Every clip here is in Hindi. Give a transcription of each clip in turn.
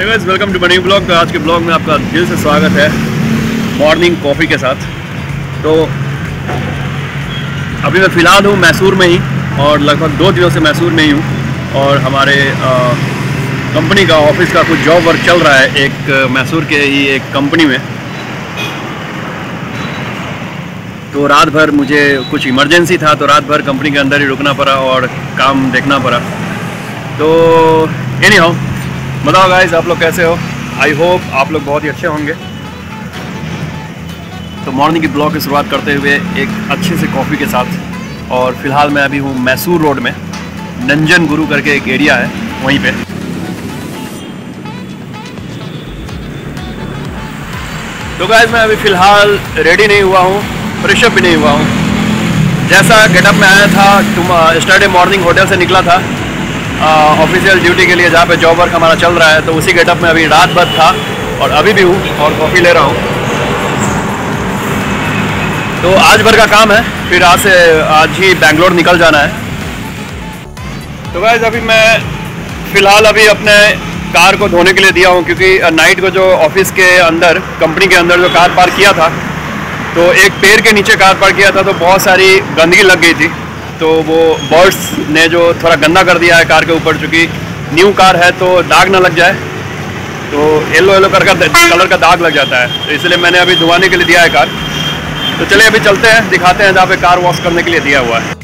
Guys welcome to Bunny blog आज के ब्लॉग में आपका दिल से स्वागत है मॉर्निंग कॉफ़ी के साथ। तो अभी मैं फ़िलहाल हूँ मैसूर में ही और लगभग दो दिनों से मैसूर में ही हूँ और हमारे कंपनी का ऑफ़िस का कुछ जॉब वर्क चल रहा है एक मैसूर के ही एक कंपनी में। तो रात भर मुझे कुछ इमरजेंसी था तो रात भर कंपनी के अंदर ही रुकना पड़ा और काम देखना पड़ा। तो एनी हाउ बताओ गाइज़ आप लोग कैसे हो? आई होप आप लोग बहुत ही अच्छे होंगे। तो मॉर्निंग की ब्लॉग की शुरुआत करते हुए एक अच्छे से कॉफ़ी के साथ, और फ़िलहाल मैं अभी हूँ मैसूर रोड में। नंजन गुरु करके एक एरिया है, वहीं पे। तो गाइज़ मैं अभी फ़िलहाल रेडी नहीं हुआ हूँ फ्रेशअप भी नहीं हुआ हूँ। जैसा गेटअप में आया था स्टरडे मॉर्निंग होटल से निकला था ऑफिशियल ड्यूटी के लिए जहाँ पे जॉब वर्क हमारा चल रहा है तो उसी गेटअप में अभी रात भर था और अभी भी हूँ और कॉफ़ी ले रहा हूँ। तो आज भर का काम है, फिर आज से आज ही बेंगलोर निकल जाना है। तो वैसे अभी मैं फ़िलहाल अभी अपने कार को धोने के लिए दिया हूँ, क्योंकि नाइट को जो ऑफ़िस के अंदर कंपनी के अंदर जो कार पार्क किया था तो एक पेड़ के नीचे कार पार्क किया था तो बहुत सारी गंदगी लग गई थी। तो वो बर्ड्स ने जो थोड़ा गंदा कर दिया है, कार के ऊपर, चूँकि न्यू कार है तो दाग ना लग जाए। तो येलो येलो कर कलर का दाग लग जाता है। तो इसलिए मैंने अभी धुआने के लिए दिया है कार। तो चलिए अभी चलते हैं, दिखाते हैं जहाँ पे कार वॉश करने के लिए दिया हुआ है।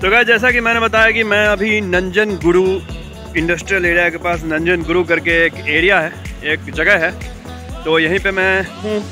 तो क्या जैसा कि मैंने बताया कि मैं अभी नंजन गुरु इंडस्ट्रियल एरिया के पास, नंजन गुरु करके एक एरिया है, एक जगह है। तो यहीं पे मैं हूँ।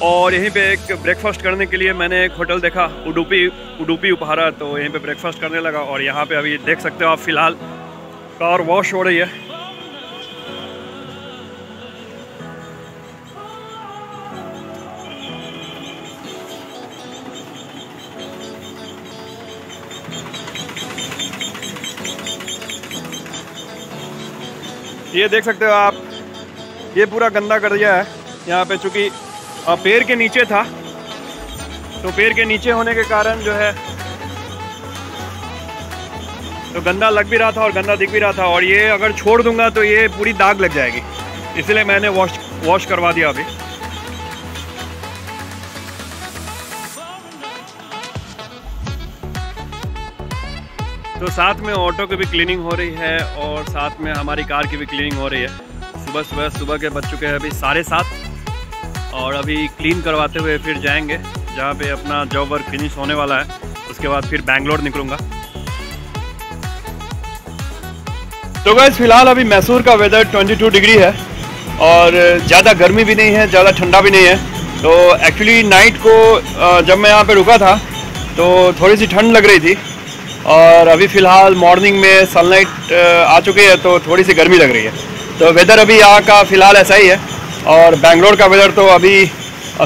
और यहीं पे एक ब्रेकफास्ट करने के लिए मैंने एक होटल देखा, उडुपी उडुपी उपहारा तो यहीं पे ब्रेकफास्ट करने लगा और यहाँ पे अभी देख सकते हो आप फ़िलहाल, कार वॉश हो रही है। ये देख सकते हो आप, ये पूरा गंदा कर दिया है यहाँ पे, चूँकि पेड़ के नीचे था। तो पेड़ के नीचे होने के कारण जो है तो गंदा लग भी रहा था और गंदा दिख भी रहा था। और ये अगर छोड़ दूँगा तो ये पूरी दाग लग जाएगी। इसलिए मैंने वॉश वॉश करवा दिया अभी। तो साथ में ऑटो की भी क्लीनिंग हो रही है और साथ में हमारी कार की भी क्लीनिंग हो रही है। सुबह सुबह सुबह के बज चुके हैं अभी साढ़े सात। और अभी क्लीन करवाते हुए फिर जाएँगे, जहाँ पे अपना जॉब वर्क फिनिश होने वाला है। उसके बाद फिर बैंगलोर निकलूँगा। तो गैस फ़िलहाल अभी मैसूर का वेदर 22 डिग्री है और ज़्यादा गर्मी भी नहीं है, ज़्यादा ठंडा भी नहीं है। तो एक्चुअली नाइट को जब मैं यहाँ पे रुका था तो थोड़ी सी ठंड लग रही थी। और अभी फ़िलहाल मॉर्निंग में सनलाइट आ चुकी है तो थोड़ी सी गर्मी लग रही है। तो वेदर अभी यहाँ का फ़िलहाल ऐसा ही है। और बेंगलोर का वेदर तो अभी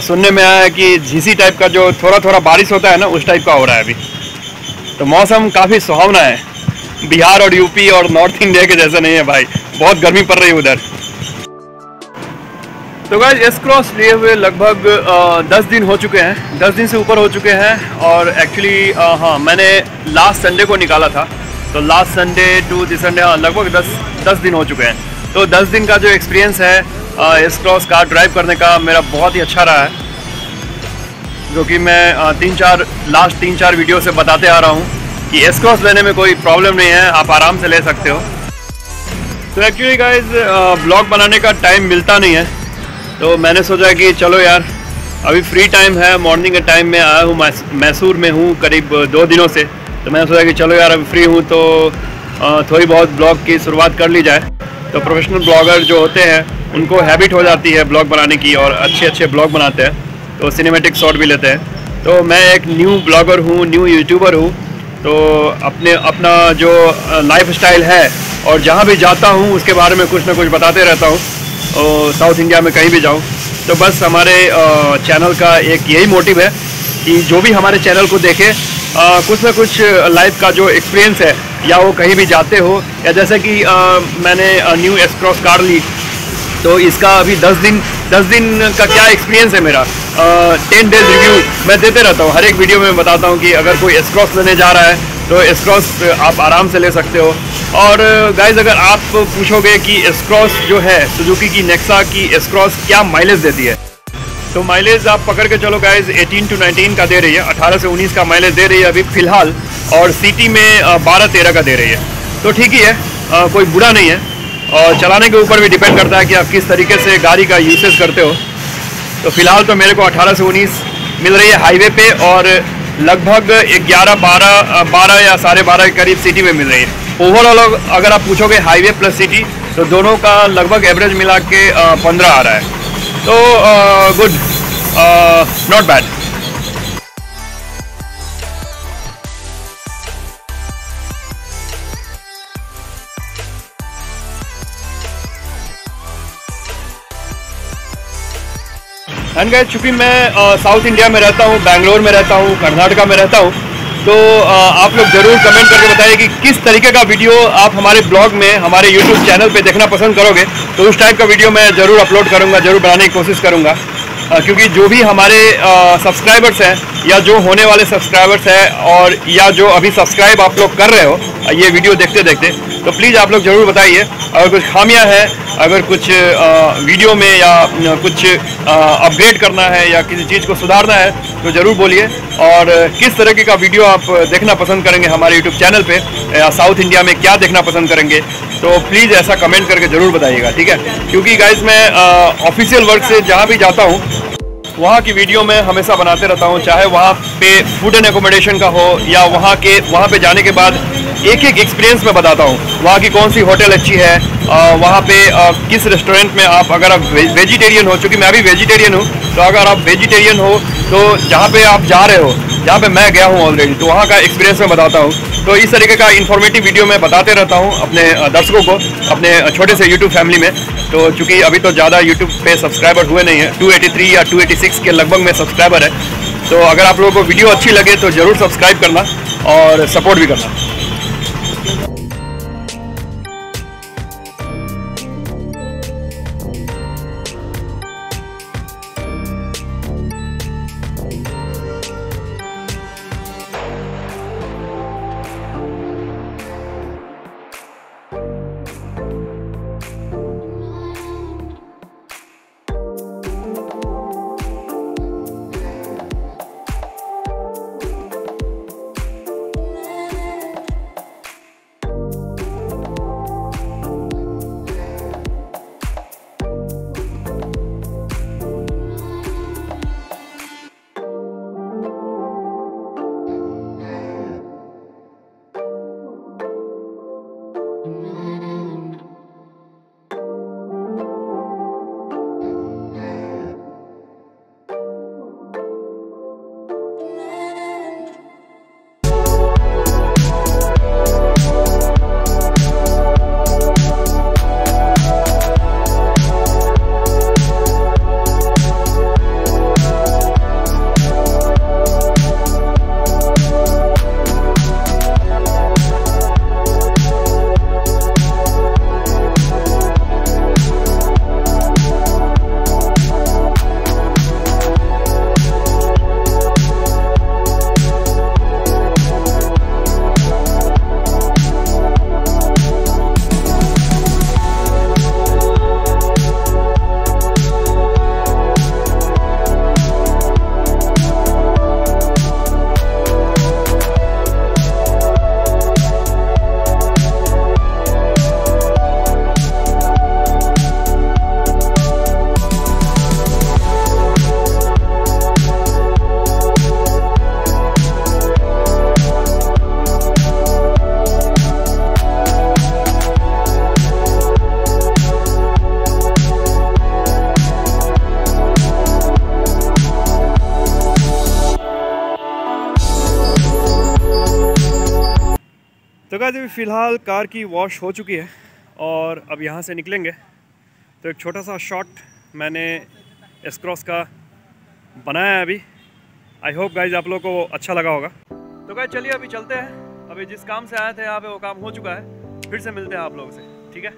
सुनने में आया है कि झीसी टाइप का जो थोड़ा थोड़ा बारिश होता है ना, उस टाइप का हो रहा है अभी। तो मौसम काफ़ी सुहावना है। बिहार और यूपी और नॉर्थ इंडिया के जैसा नहीं है भाई। बहुत गर्मी पड़ रही है उधर। तो गाइज़ एस क्रॉस लिए हुए लगभग दस दिन हो चुके हैं। दस दिन से ऊपर हो चुके हैं और एक्चुअली हाँ मैंने लास्ट संडे को निकाला था। तो last Sunday to this Sunday हाँ लगभग दस दस दिन हो चुके हैं। तो दस दिन का जो एक्सपीरियंस है एस क्रॉस कार ड्राइव करने का मेरा बहुत ही अच्छा रहा है। जो कि मैं तीन चार लास्ट तीन चार वीडियो से बताते आ रहा हूँ कि एस क्रॉस लेने में कोई प्रॉब्लम नहीं है, आप आराम से ले सकते हो। तो एक्चुअली गाइज़ ब्लॉग बनाने का टाइम मिलता नहीं है। तो मैंने सोचा कि चलो यार, अभी फ्री टाइम है मॉर्निंग के टाइम में आया हूँ मैसूर में हूँ करीब दो दिनों से। तो मैंने सोचा कि चलो यार, अभी फ्री हूँ तो थोड़ी बहुत ब्लॉग की शुरुआत कर ली जाए। तो प्रोफेशनल ब्लॉगर जो होते हैं, उनको हैबिट हो जाती है ब्लॉग बनाने की और अच्छे अच्छे ब्लॉग बनाते हैं। तो सिनेमेटिक शॉट भी लेते हैं। तो मैं एक न्यू ब्लॉगर हूँ न्यू यूट्यूबर हूँ। तो अपने, अपना जो लाइफ स्टाइल है और जहाँ भी जाता हूँ, उसके बारे में कुछ ना कुछ बताते रहता हूँ। साउथ इंडिया में कहीं भी जाऊँ। तो बस हमारे चैनल का एक यही मोटिव है कि जो भी हमारे चैनल को देखे कुछ ना कुछ लाइफ का जो एक्सपीरियंस है या वो कहीं भी जाते हो या जैसे कि आ, मैंने न्यू एस क्रॉस कार ली तो इसका अभी 10 दिन 10 दिन का क्या एक्सपीरियंस है मेरा? टेन डेज़ रिव्यू मैं देते रहता हूँ। हर एक वीडियो में बताता हूँ कि अगर कोई एसक्रॉस लेने जा रहा है तो एसक्रॉस आप आराम से ले सकते हो। और गाइज़ अगर आप पूछोगे कि एसक्रॉस जो है सुजुकी की नेक्सा की एसक्रॉस क्या माइलेज देती है? तो माइलेज आप पकड़ के चलो गाइज़ 18 टू 19 का दे रही है 18 से 19 का माइलेज दे रही है अभी फ़िलहाल। और सिटी में 12-13 का दे रही है। तो ठीक ही है आ, कोई बुरा नहीं है। और चलाने के ऊपर भी डिपेंड करता है कि आप किस तरीके से गाड़ी का यूसेज करते हो। तो फ़िलहाल तो मेरे को 18 से 19 मिल रही है हाईवे पे और लगभग 11 12 12 या साढ़े बारह के करीब सिटी में मिल रही है। ओवरऑल अगर आप पूछोगे हाईवे प्लस सिटी तो दोनों का लगभग एवरेज मिला के पंद्रह आ रहा है। तो गुड नॉट बैड एंड गए चूँकि मैं साउथ इंडिया में रहता हूँ बैंगलोर में रहता हूँ कर्नाटका में रहता हूँ तो आ, आप लोग ज़रूर कमेंट करके बताइए कि किस तरीके का वीडियो आप हमारे ब्लॉग में हमारे यूट्यूब चैनल पे देखना पसंद करोगे। तो उस टाइप का वीडियो मैं ज़रूर अपलोड करूँगा ज़रूर बनाने की कोशिश करूँगा। क्योंकि जो भी हमारे सब्सक्राइबर्स हैं या जो होने वाले सब्सक्राइबर्स हैं और या जो अभी सब्सक्राइब आप लोग कर रहे हो ये वीडियो देखते देखते तो प्लीज़ आप लोग ज़रूर बताइए, अगर कुछ खामियाँ हैं, अगर कुछ वीडियो में या कुछ अपग्रेड करना है या किसी चीज़ को सुधारना है तो ज़रूर बोलिए। और, किस तरीके का वीडियो आप देखना पसंद करेंगे हमारे यूट्यूब चैनल पे, या साउथ इंडिया में क्या देखना पसंद करेंगे तो प्लीज़ ऐसा कमेंट करके ज़रूर बताइएगा, ठीक है? क्योंकि गाइज़ मैं ऑफिशियल वर्क से जहाँ भी जाता हूँ, वहाँ की वीडियो मैं हमेशा बनाते रहता हूँ, चाहे वहाँ पे फ़ूड एंड एकोमोडेशन का हो, या वहाँ के, वहाँ पे जाने के बाद एक एक एक्सपीरियंस मैं बताता हूँ। वहाँ की कौन सी होटल अच्छी है? वहाँ पे आ, किस रेस्टोरेंट में आप अगर आप वे, वेजिटेरियन हो चूँकि मैं भी वेजिटेरियन हूँ तो अगर आप वेजिटेरियन हो तो जहाँ पे आप जा रहे हो जहाँ पे मैं गया हूँ ऑलरेडी तो वहाँ का एक्सपीरियंस मैं बताता हूँ। तो इस तरीके का इन्फॉर्मेटिव वीडियो मैं बताते रहता हूँ अपने दर्शकों को अपने छोटे से यूट्यूब फैमिली में। तो चूँकि अभी तो ज़्यादा यूट्यूब पे सब्सक्राइबर हुए नहीं है 283 या 286 के लगभग में सब्सक्राइबर है। तो अगर आप लोगों को वीडियो अच्छी लगे तो ज़रूर सब्सक्राइब करना और सपोर्ट भी करना। तो अभी फ़िलहाल कार की वॉश हो चुकी है और अब यहाँ से निकलेंगे। तो एक छोटा सा शॉट मैंने एसक्रॉस का बनाया है अभी। आई होप गाइज़ आप लोग को अच्छा लगा होगा। तो गाइज़ चलिए अभी चलते हैं। अभी जिस काम से आए थे, यहाँ पे वो काम हो चुका है। फिर से मिलते हैं आप लोगों से, ठीक है?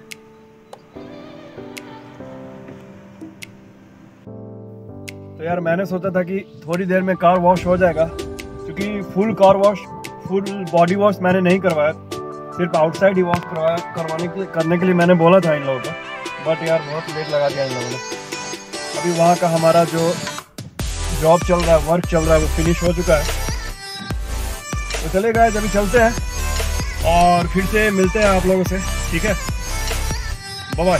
तो यार मैंने सोचा था कि थोड़ी देर में कार वॉश हो जाएगा, क्योंकि full car wash full body wash मैंने नहीं करवाया। सिर्फ़ आउटसाइड ही वॉक करवाया करवाने के लिए करने के लिए मैंने बोला था इन लोगों को बट यार बहुत लेट लगा दिया इन लोगों ने। अभी वहाँ का हमारा जो जॉब चल रहा है वर्क चल रहा है, वो फिनिश हो चुका है। तो चले गए अभी चलते हैं और फिर से मिलते हैं आप लोगों से, ठीक है? बाय